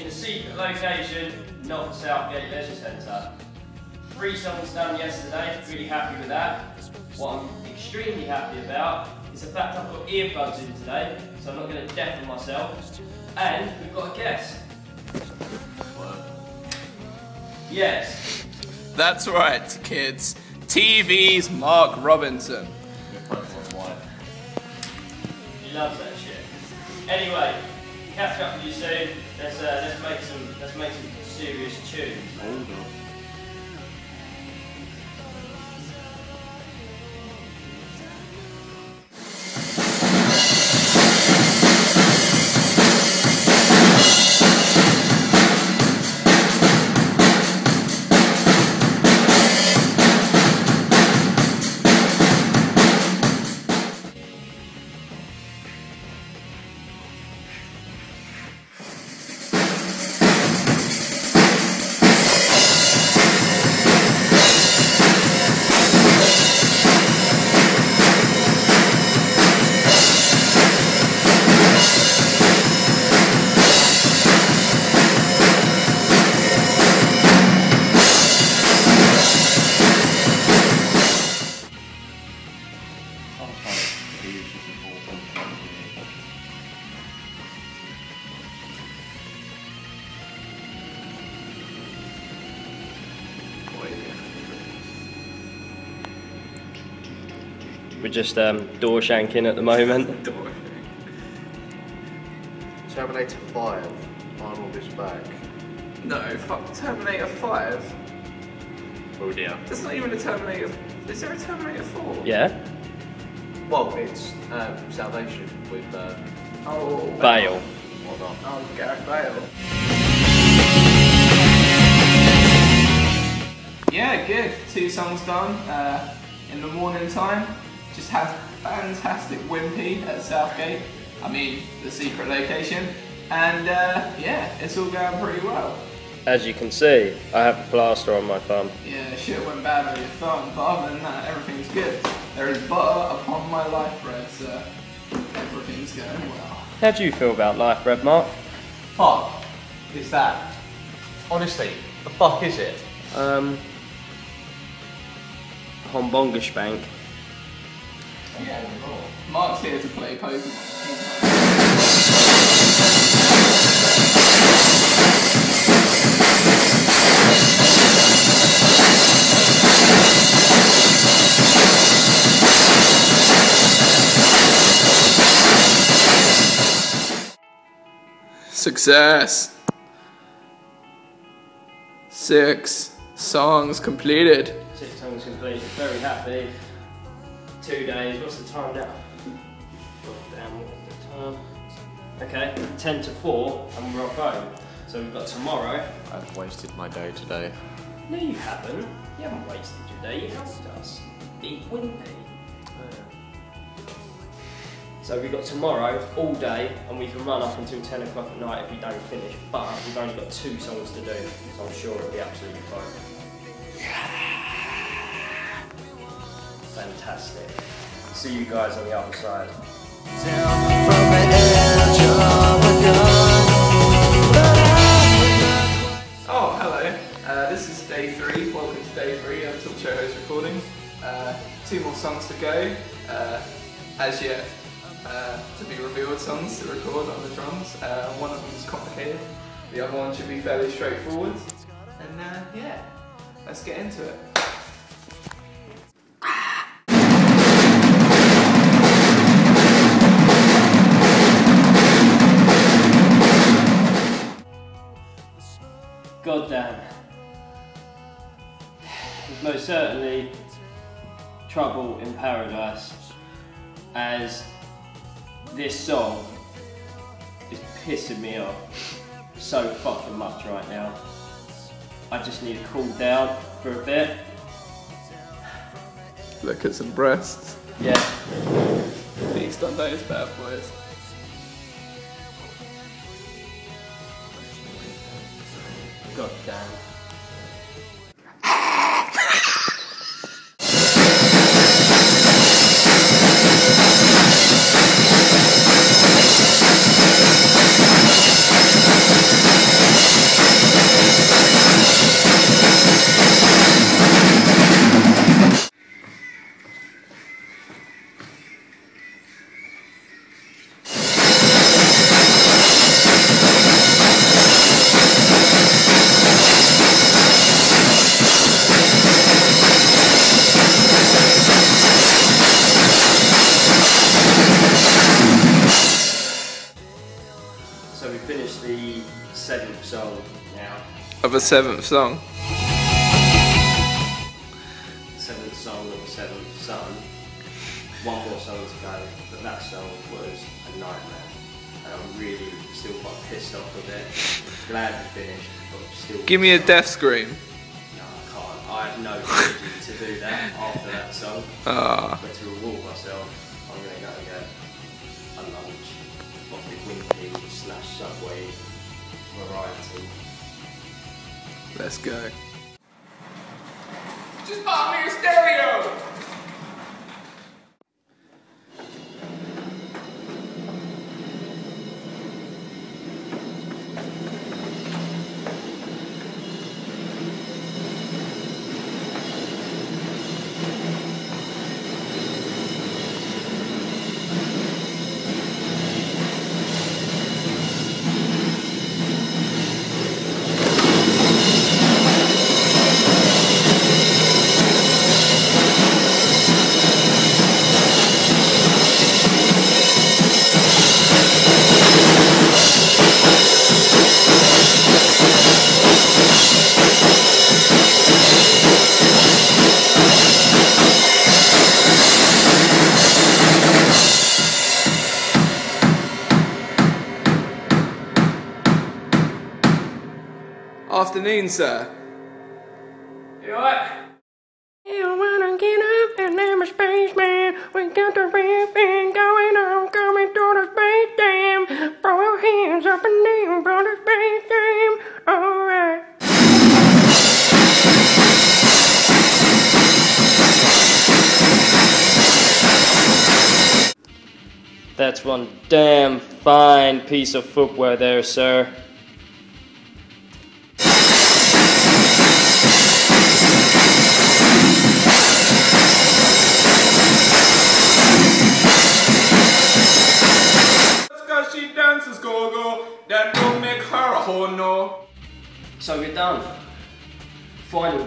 in the secret location, not the Southgate Leisure Centre. Three songs done yesterday, really happy with that. What I'm extremely happy about is the fact I've got earbuds in today, so I'm not going to deafen myself. And we've got a guest. Yes, That's right, kids. TV's Mark Robinson. he loves that shit. Anyway, catch up with you soon. Let's uh, let's make some let's make some serious tunes. We're just um, door shanking at the moment. Terminator 5, Arnold is back. No, fuck Terminator 5. Oh dear. There's not even a Terminator. Is there a Terminator 4? Yeah, Well, it's um, Salvation with uh, Oh, Bale. what not. Oh, Gareth Bale. Yeah, good. Two songs done uh, in the morning time. Just have fantastic Wimpy at Southgate. I mean, the secret location. And uh, yeah, it's all going pretty well. As you can see, I have a plaster on my thumb. Yeah, shit went bad with your thumb, but other than that, everything's good. There is butter upon my life bread, so everything's going well. How do you feel about life bread, Mark? Fuck is that? Honestly, the fuck is it? Um, Hombongish Spank. Mark's here to play Pokemon. Success. Six songs completed. Six songs completed, very happy. Two days, what's the time now? Damn, what's the time? Okay, 10 to 4, and we're off home. So we've got tomorrow. I've wasted my day today. No, you haven't. You haven't wasted your day, you helped us. Eat Wimpy. So we've got tomorrow all day, and we can run up until 10 o'clock at night if we don't finish. But we've only got two songs to do, so I'm sure it'll be absolutely fine. Fantastic. See you guys on the other side. Oh, hello. Uh, this is day three. Welcome to day three of Talk Show Host Recordings. Uh, two more songs to go. Uh, as yet, uh, to be revealed songs to record on the drums. Uh, one of them is complicated. The other one should be fairly straightforward. And uh, yeah, let's get into it. God damn. There's most certainly trouble in paradise as this song is pissing me off so fucking much right now. I just need to cool down for a bit. Look at some breasts. Yeah. Feast on those bad boys. God damn. The seventh song now. Of a seventh song. Seventh song of the seventh son. One more song to go, but that song was a nightmare. And I'm really still quite pissed off with it. Glad we finished, but still. Give me a death scream. No, I can't. I have no energy to do that after that song. Ah. But to reward myself, I'm gonna go and get a lunch of Wimpy slash Subway variety. Let's go. Just buy me a stereo! Afternoon, sir. You alright? You wanna get up and I'm a spaceman. We got the real thing going on, coming through the space jam. Throw your hands up and down, through the space jam. Alright. That's one damn fine piece of footwear there, sir.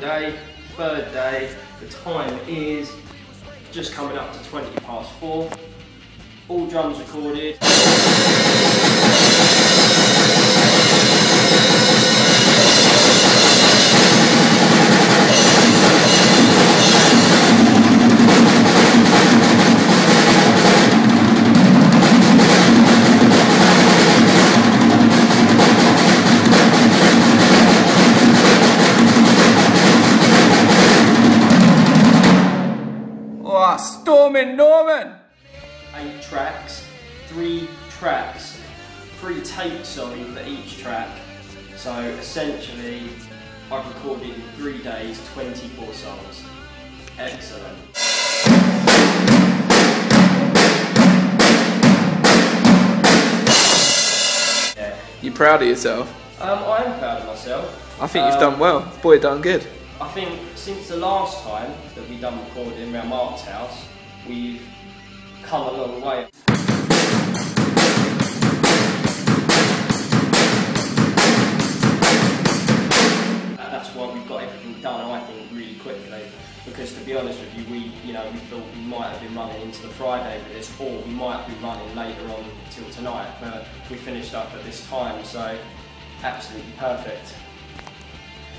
Day, third day. The time is just coming up to 20 past four. All drums recorded. Three takes, sorry, for each track. So essentially, I've recorded in three days 24 songs. Excellent. You proud of yourself? Um, I am proud of myself. I think you've Um, done well. Boy, done good. I think since the last time that we done recording around Mark's house, we've come a long way. Be honest with you, we, you know, we thought we might have been running into the Friday with this, or we might be running later on till tonight. But we finished up at this time, so absolutely perfect.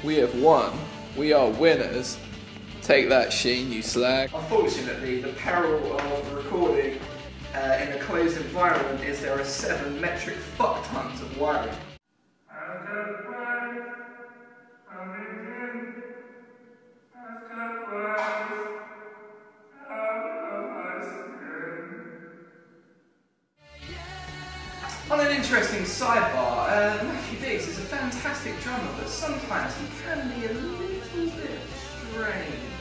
We have won. We are winners. Take that, Sheen, you slag. Unfortunately, the peril of recording uh, in a closed environment is there are seven metric fuck tons of wiring. Interesting sidebar, uh, Matthew Biggs is a fantastic drummer, but sometimes he can be a little bit strange.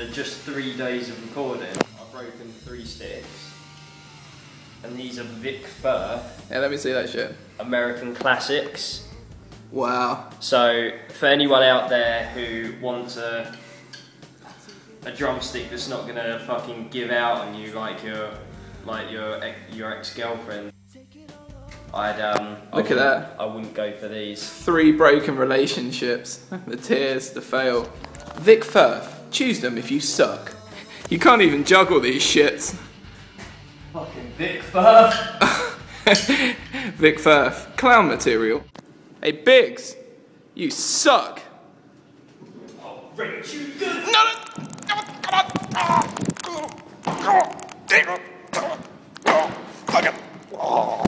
After just three days of recording. I've broken three sticks. And these are Vic Firth Yeah, let me see that shit. American Classics. Wow. So for anyone out there who wants a a drumstick that's not gonna fucking give out on you like your like your your ex girlfriend, I'd um. I Look at that. I wouldn't go for these. Three broken relationships. The tears, the fail. Vic Firth, Choose them if you suck. You can't even juggle these shits. Fucking Vic Firth. Vic Firth. Clown material. Hey, Biggs. You suck. I'll rate you good. No, no. Oh. Fuck it. Oh.